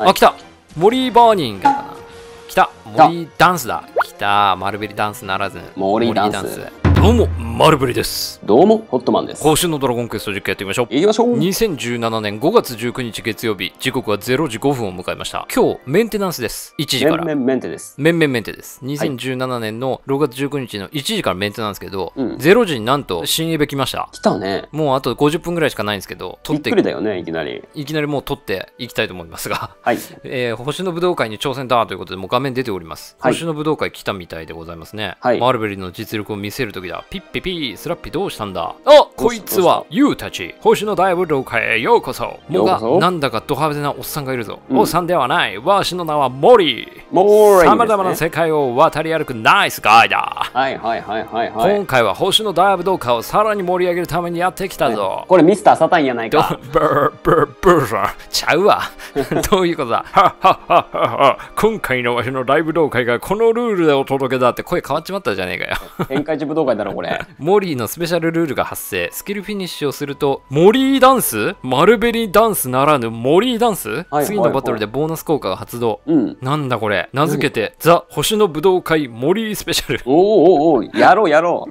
あ、来た。モリーバーニングかな。来た。モリーダンスだ。来た。マルベリダンスならず。モリーダンスどうもマルベリですどうも、ホットマンです。今週のドラゴンクエスト実況やってみましょう行きましょう。2017年5月19日月曜日時刻は0時5分を迎えました今日メンテナンスです1時からメンメンメンテです。メンメンメンテです。2017年の6月19日の1時からメンテなんですけど、うん0時になんと新イベ来ました。来たね。もうあと50分ぐらいしかないんですけど、びっ取ってくりだよね、いきなり。いきなりもう取っていきたいと思いますが、はい。えー星の武道会に挑戦だということで、もう画面出ております。はい星の武道会来たみたいでございますね。はいマルベリの実力を見せるときだ。ピッピピー、スラッピどうしたんだ？あこいつは、ユウた？ち、星の大武道会へようこそ。もが、なんだかド派手なおっさんがいるぞ。うんおっさんではない。わしの名はモリー。もうさまざまなせ世界を渡り歩くナイスガイだ。はいはいはいはいはい。今回は星の大武道会をさらに盛り上げるためにやってきたぞ。これミスターサタンやないどか。ブーブーブーさちゃうわ。どういうことだ？はっはっはっはっは今回のわしのライブ動会がこのルールでお届けだって声変わっちまったじゃねえかよ。展開地武道会だろ、これ。モリーのスペシャルルールが発生。スキルフィニッシュをすると、モリーダンス？マルベリーダンスならぬモリーダンス、はい次のバトルでボーナス効果が発動。うん。なんだこれ？名付けて、ザ・星の武道会モリースペシャル。おーおーおーやろうやろ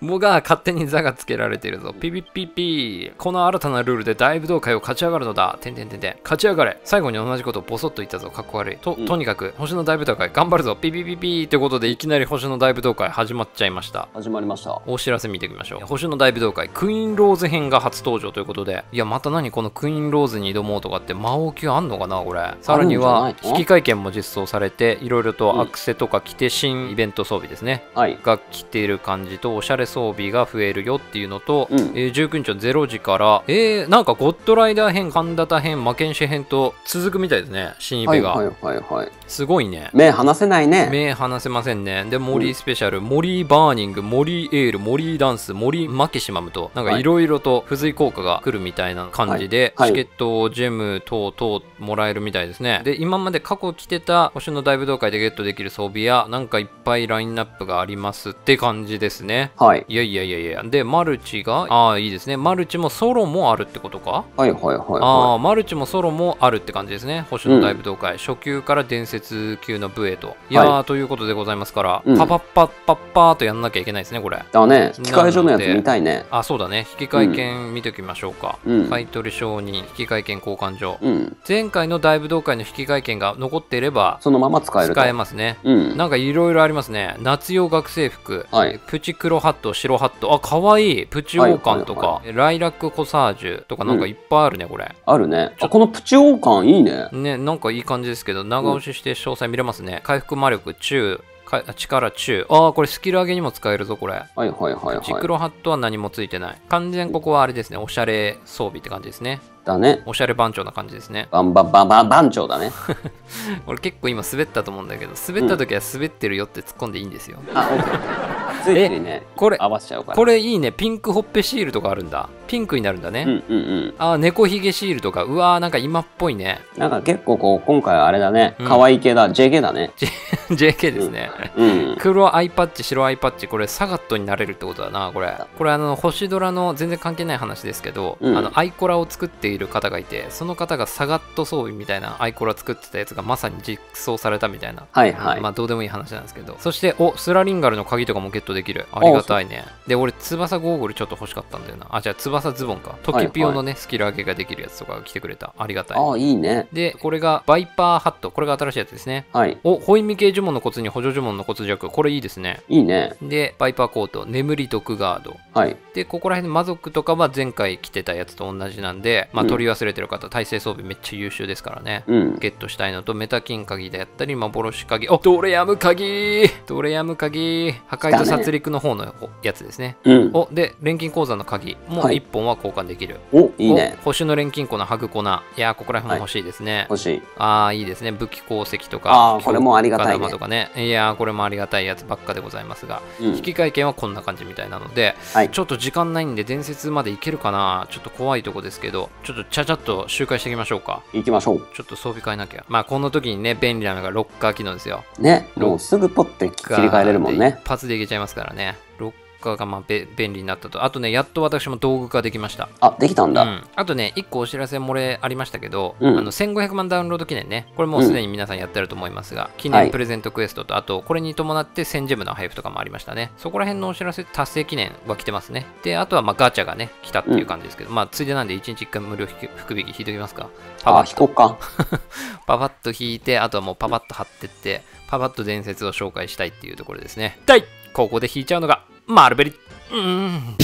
う。もが勝手に座がつけられているぞ。ピピピピこの新たなルールで大武道会を勝ち上がるのだ。てんてんてんてん。勝ち上がれ。最後に同じことをボソッと言ったぞ。かっこ悪い。と、うんとにかく、星の大武道会頑張るぞ。ピピピピってことで、いきなり星の大武道会始まっちゃいました。始まりました。お知らせ見ていきましょう。星の大武道会、クイーンローズ編が初登場ということで、いや、また何このクイーンローズに挑もうとかって魔王級あんのかなこれ。さらには引換券も実装されて、いろいろとアクセとか着て新イベント装備ですね。はい。が来ている感じとおしゃれ装備が増えるよっていうのと、うんえー19日の0時から、えー、なんかゴッドライダー編、カンダタ編、魔剣士編と続くみたいですね、新イベが。はいはいはいはい。すごいね。目離せないね。目離せませんね。で、モリースペシャル、モリーバーニング、モリーエール、モリーダンス、モリーマキシマムと、なんかはいいろいろと付随効果が来るみたいな感じで、はいはいチケット、ジェム等々もらえるみたいですね。で、今まで過去来てた星の大武道会でゲットできる装備や、なんかいっぱいラインナップがありますって感じですね。はい。いやいやいやいや。で、マルチが、ああ、いいですね。マルチもソロもあるってことか？はいはいはいあはあ、マルチもソロもあるって感じですね。星の大武道会、初級から伝説級の部へと。いやー、ということでございますから、うんパパッパッパッパーとやんなきゃいけないですね、これ。い。だね。機械所のやつ見たいね。あ、そうだね。引換券見ておきましょうか。うん買取承認、引換券交換所。うん。前回の大武道会の引換券が残っていれば、そのまま使えると。使えますね。うん。なんかいろいろありますね。夏用学生服、はいプチ黒ハット、白ハット、あ、かわいい。プチ王冠とか、はいライラックコサージュとかなんかいっぱいあるね、これ。あるね。あ、このプチ王冠いいね。ね、なんかいい感じですけど、長押しして詳細見れますね。回復魔力中、か力中。ああ、これスキル上げにも使えるぞ、これ。はいはいはいチはい。クロハットは何もついてない。完全ここはあれですね、おしゃれ装備って感じですね。だね。おしゃれ番長な感じですね。バンバンバンバン番長だね。俺結構今滑ったと思うんだけど、滑った時は滑ってるよって突っ込んでいいんですよ。あ、オッケー。ついてるね。これ、合わせちゃうから。これいいね。ピンクほっぺシールとかあるんだ。ピンクになるんだね。うんうんうん。あー、猫ひげシールとか。うわー、なんか今っぽいね。なんか結構こう、今回はあれだねうん。可愛い系だ。JK だね。JK ですね。うん。黒アイパッチ、白アイパッチ、これサガットになれるってことだな、これ。これあの、星ドラの全然関係ない話ですけど、うんあの、アイコラを作っている方がいて、その方がサガット装備みたいなアイコラ作ってたやつがまさに実装されたみたいな。はいはい。まあどうでもいい話なんですけど。そして、お、スラリンガルの鍵とかもゲットできる。ありがたいね。で、俺、翼ゴーグルちょっと欲しかったんだよな。あ、じゃあ翼ズボンか。トキピオのね、スキル上げができるやつとかが来てくれた。ありがたい。ああ、いいね。で、これがバイパーハット。これが新しいやつですね。はい。お、ホイミ系呪文のコツに補助呪文のコツ弱。これいいですね。いいね。で、バイパーコート、眠り毒ガード。はい。で、ここら辺の魔族とかは前回着てたやつと同じなんで、まあ、うん取り忘れてる方、耐性装備めっちゃ優秀ですからね。うん。ゲットしたいのと、メタキン鍵であったり、幻鍵。おドレアム鍵ドレアム鍵破壊と殺戮の方のやつですね。うん。お、で、錬金鉱山の鍵もはい1本は交換できる。お、いいねお。星の錬金粉のハグ粉。いやー、ここら辺も欲しいですね。欲しい。ああ、いいですね。武器鉱石とか、あーこれもありがたいねとかね。いやー、これもありがたいやつばっかでございますが、うん引。換券はこんな感じみたいなので、はい。ちょっと時間ないんで伝説までいけるかなちょっと怖いとこですけど、ちょっとちゃちゃっと周回していきましょうか。行きましょう。ちょっと装備変えなきゃ。まあ、この時にね、便利なのがロッカー機能ですよ。ね。もうすぐポッて切り替えれるもんね。一発でいけちゃいますからね。ロッかがまあべ便利になったとあとねやっと私も道具化できましたあ、できたんだ。うん、あとね、1個お知らせ漏れありましたけど、うんあの1500万ダウンロード記念ね、これもうすでに皆さんやってると思いますが、記念プレゼントクエストと、あとこれに伴って1000ジェムの配布とかもありましたね。そこら辺のお知らせ、達成記念は来てますね。で、あとはまあガチャがね、来たっていう感じですけど、まあついでなんで1日1回無料引き福引き引いておきますか？パパあ、ッと引こっか。パパッと引いて、あとはもうパパッと貼ってって、パパッと伝説を紹介したいっていうところですね。第ここで引いちゃうのが、マルベリ。うーん。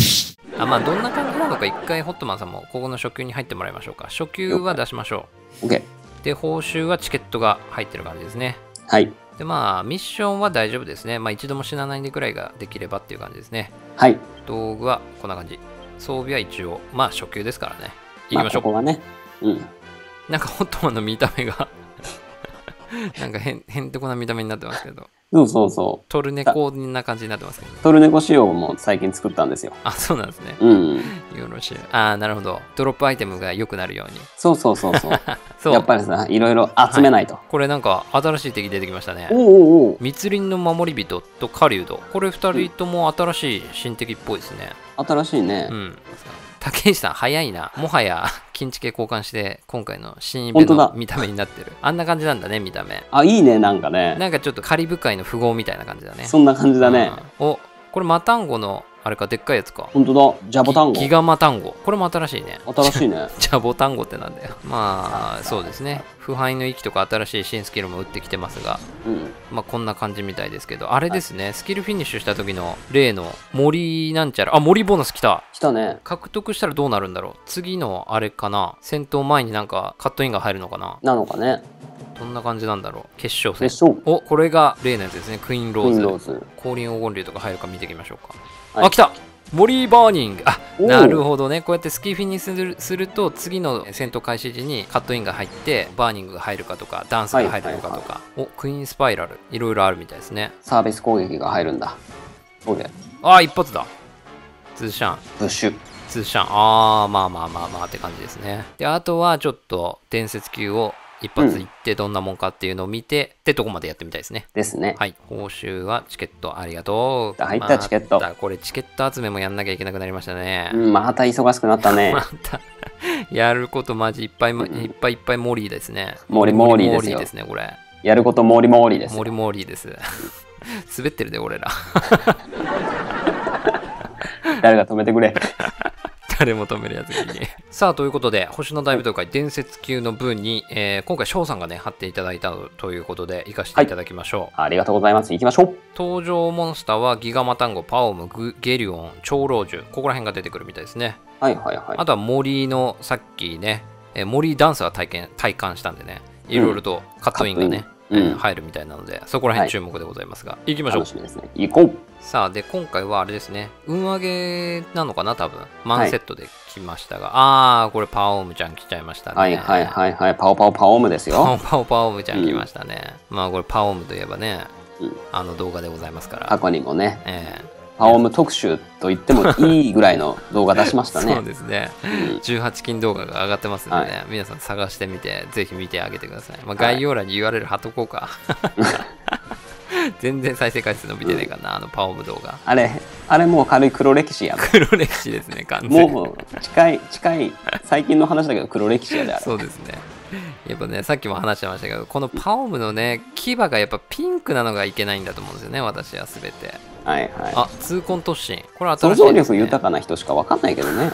あまあ、どんな感じなのか、一回ホットマンさんもここの初級に入ってもらいましょうか。初級は出しましょ OK。う。で、報酬はチケットが入ってる感じですね。はい。で、まあ、ミッションは大丈夫ですね。まあ、一度も死なないでくらいができればっていう感じですね。はい。道具はこんな感じ。装備は一応、まあ、初級ですからね。行きましょう。あここはね。うん。なんかホットマンの見た目が なんか変、へんてこな見た目になってますけど。そうそうそう。トルネコな感じになってますけど。トルネコ仕様も最近作ったんですよ。あ、そうなんですね。うん。よろしい。ああ、なるほど。ドロップアイテムが良くなるように。そうそうそうそう。そう。やっぱりさ、いろいろ集めないと。これなんか新しい敵出てきましたねお。おお密林の守り人と狩人。これ2人とも新しい新敵っぽいですね。お新しいね。うん。竹内さん、早いな。もはや、金地系交換して、今回の新イベの見た目になってる。あんな感じなんだね、見た目。あ、いいね、なんかね。なんかちょっとカリブ海の富豪みたいな感じだね。そんな感じだね。うんお、これマタンゴの、あれか、でっかいやつか。ほんとだ。ジャボタンゴギ。ガマタンゴ。これも新しいね。新しいね。ジャボタンゴってなんだよ。まあ、そうですね。腐敗の息とか新しい新スキルも打ってきてますが、うん。まあこんな感じみたいですけど、あれですね、スキルフィニッシュした時の例の森なんちゃら、あ、森ボーナス来た来たね。獲得したらどうなるんだろう次のあれかな戦闘前になんかカットインが入るのかななのかね。どんな感じなんだろう？決勝戦。おこれが例のやつですね。クイーンローズ。ウィンドウズ。降臨黄金竜とか入るか見ていきましょうか、はい。あ来た。モリーバーニング。あなるほどね。こうやってスキーフィニッシュするすると次の戦闘開始時にカットインが入ってバーニングが入るかとかダンスが入るのかとか、おクイーンスパイラル。いろいろあるみたいですね。サービス攻撃が入るんだ。OK。あ一発だ。ツーシャン。プッシュ。ツーシャン。あーまあまあまあまあって感じですね。であとはちょっと伝説級を一発いってどんなもんかっていうのを見て、ってとこまでやってみたいですね。ですね。はい。報酬はチケットありがとう。入ったチケット。またこれチケット集めもやんなきゃいけなくなりましたね、うん、また忙しくなったね。ま。たやることマジいっぱいもいっぱいいっぱいモリーですね。モリモリですですねこれ。やることもりもりですモ。リモリです。滑ってるで俺ら。誰が止めてくれ。誰も止めるやつがいいね。さあ、ということで、星の大舞踏会伝説級の分に、えー今回翔さんがね、貼っていただいたということで、行かせていただきましょう。ありがとうございます。行きましょう。登場モンスターはギガマタンゴ、パオム、グゲリオン、長老獣、ここら辺が出てくるみたいですね。はいはいはい。あとは森のさっきね、えー森ダンスは体験体感したんでね、いろいろとカットインがね、うんえー入るみたいなので、そこら辺注目でございますが、行きましょう楽。しみですね。行こう。さあ、で、今回はあれですね、運上げなのかな、多分マンセットで来ましたが、あー、これパオムちゃん来ちゃいましたね。はいはいはいはい。パオパオパオムですパよ。オパオパオムちゃん来ましたね。まあ、これパオムといえばね、うんあの動画でございますから。過去にもね、えパオム特集と言ってもいいぐらいの動画出しましたえね。そうですね。うん18金動画が上がってますんでね、はい皆さん探してみて、ぜひ見てあげてください。まあ、概要欄に URL 貼っとこうか。全然再生回数伸びてないかな、あのパオム動画。あれ、あれもう軽い黒歴史やん。黒歴史ですね、完全に。もう近い、近い、最近の話だけど黒歴史やであれ。そうですね。やっぱね、さっきも話してましたけど、このパオムのね、牙がやっぱピンクなのがいけないんだと思うんですよね、私はすべて。はいはい。あ、痛恨突進。これ新しいね。像力豊かな人しかわかんないけどね。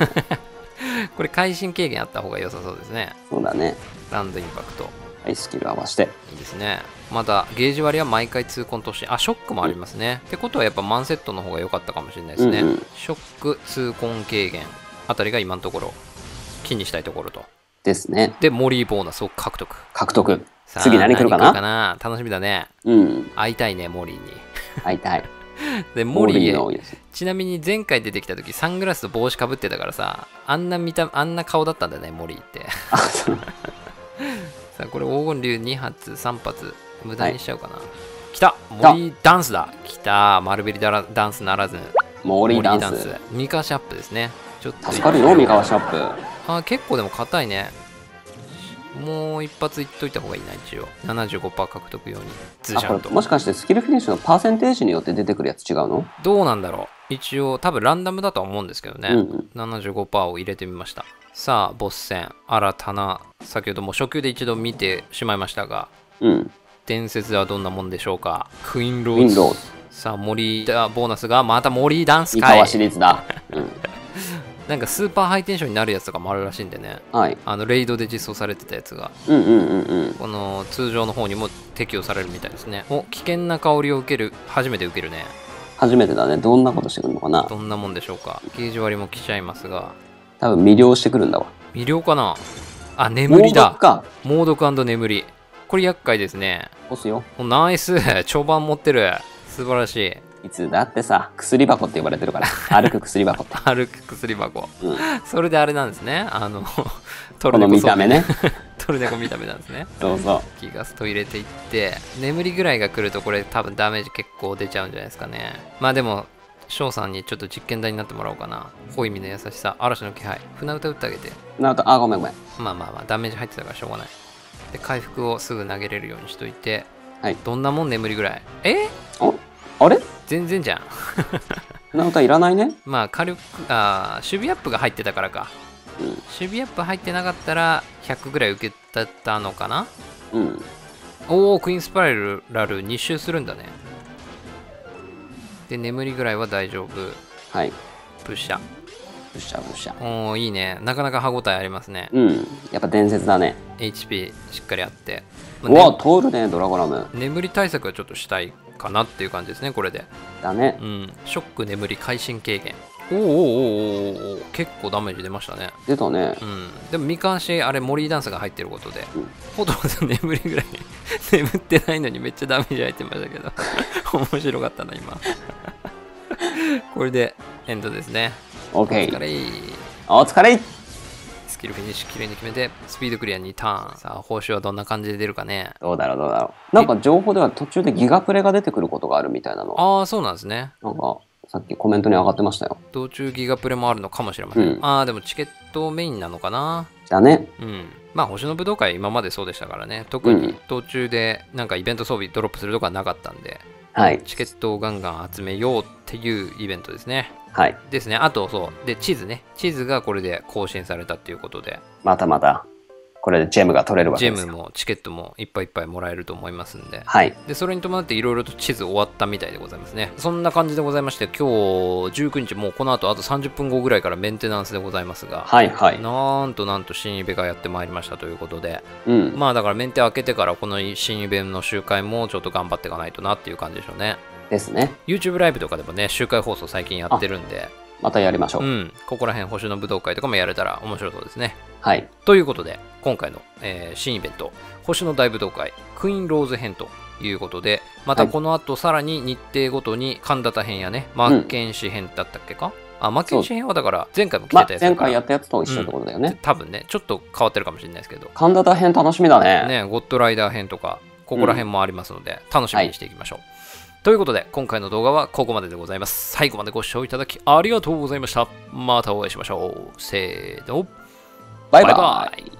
これ、会心軽減あった方が良さそうですね。そうだね。ランドインパクト。はい、スキル合わせて。いいですね。また、ゲージ割りは毎回痛恨突進。あ、ショックもありますね。ってことは、やっぱマンセットの方が良かったかもしれないですね。うんうんショック、痛恨軽減あたりが今のところ、気にしたいところと。ですね。で、モリーボーナスを獲得。獲得。次何来るかな？何来るかな？楽しみだね。うん。会いたいね、モリーに。会いたい。で、モモリーリーの多いです。ちなみに前回出てきた時サングラスと帽子かぶってたからさあんな見たあんな顔だったんだねモリーって。さあこれ黄金竜2発3発無駄にしちゃうかな、来た！来た。モリーダンスだ！来た！マルベリダラダンスならず。モリーダンス。ミカシャップですね。ちょっと助かるよ、三河シャップ。あ結構でも硬いねもう一発いっといた方がいいな、一応。75%獲得用に。ズあ、シャンと。これもしかしてスキルフィニッシュのパーセンテージによって出てくるやつ違うの？どうなんだろう一応、多分ランダムだとは思うんですけどね。うんうん。75%を入れてみました。さあ、ボス戦、新たな、先ほども初級で一度見てしまいましたが、うん。伝説はどんなもんでしょうか？クイーンローズ。さあ、森田ボーナスがまた森ダンス三かい河シリーズだ。うん。なんかスーパーハイテンションになるやつとかもあるらしいんでね。はい。あの、レイドで実装されてたやつが、うんうんうんうん。この通常の方にも適用されるみたいですね。お、危険な香りを受ける、初めて受けるね。初めてだね。どんなことしてくるのかなどんなもんでしょうか。ゲージ割りも来ちゃいますが、多分魅了してくるんだわ。魅了かな？あ、眠りだ猛毒。か。猛毒眠り。これ厄介ですね。押すよ。おナイス 長板持ってる素晴らしい。いつだってさ、薬箱って呼ばれてるから。歩く薬箱って。歩く薬箱。うん。それであれなんですね。あの、トこの見た目ね。トルネコ見た目なんですね。そうそう。ギガスト入れていって、眠りぐらいが来るとこれ多分ダメージ結構出ちゃうんじゃないですかね。まあでも、翔さんにちょっと実験台になってもらおうかな。ホイミの優しさ、嵐の気配、船歌打ってあげて。なると、あ、ごめんごめん。まあまあまあ、ダメージ入ってたからしょうがない。で、回復をすぐ投げれるようにしといて、はいどんなもん眠りぐらいえ？あれ？全然じゃん。なんかいらないね。まあ火力あー守備アップが入ってたからかうん。守備アップ入ってなかったら100ぐらい受けたったのかなうん。おおクイーンスパイラル2周するんだねで眠りぐらいは大丈夫はい。プッシャブシャブシャ。おおいいねなかなか歯応えありますねうん。やっぱ伝説だね。HP しっかりあって、まあうわ、ね通るね、ドラゴラム。眠り対策はちょっとしたいかなっていう感じですねこれで。だね。う。ん。ショック眠り会心軽減おーおーおーおーおー。結構ダメージ出ましたね。出たね。うん、でも未完しあれモリーダンスが入ってることで、うん。ほとんど眠りぐらい眠ってないのにめっちゃダメージ入ってましたけど 面白かったな今。これでエンドですね。オッケー。お疲れ。お疲れスキルフィニッシュきれいに決めてスピードクリア2ターン。さあ報酬はどんな感じで出るかね。どうだろうどうだろう。なんか情報では途中でギガプレが出てくることがあるみたいなの。ああそうなんですね。なんかさっきコメントに上がってましたよ。道中ギガプレもあるのかもしれません、うん。ああでもチケットメインなのかな。だね。うん、まあ星の武道会今までそうでしたからね。特に途中でなんかイベント装備ドロップするとかなかったんで。はい。チケットをガンガン集めようっていうイベントですねはい。ですねあとそうで地図ね地図がこれで更新されたっていうことでまたまた、これでジェムが取れるわジェムけですよ。もチケットもいっぱいいっぱいもらえると思いますんではい。でそれに伴っていろいろと地図終わったみたいでございますねそんな感じでございまして今日19日もうこの後あと30分後ぐらいからメンテナンスでございますがはいはい。なんとなんと新イベがやってまいりましたということでうん。まあだからメンテ開けてからこの新イベの集会もちょっと頑張っていかないとなっていう感じでしょうね。ですね。YouTube ライブとかでもね、集会放送最近やってるんで、またやりましょう。うん、ここら辺星の武道会とかもやれたら面白そうですね。はい。ということで、今回の、えー新イベント、星の大武道会、クイーンローズ編ということで、またこの後さらに日程ごとに神田田編やね、マッケンシー編だったっけか、あ、マッケンシー編はだから前回も来まあ、てたやつだから、前回やったやつと一緒ってことだよね。多分ね、ちょっと変わってるかもしれないですけど、神田大変楽しみだね。ね、ゴッドライダー編とか、ここら辺もありますので、楽しみにしていきましょう。ということで、今回の動画はここまででございます。最後までご視聴いただきありがとうございました。またお会いしましょう。せーの、バイバイ。イ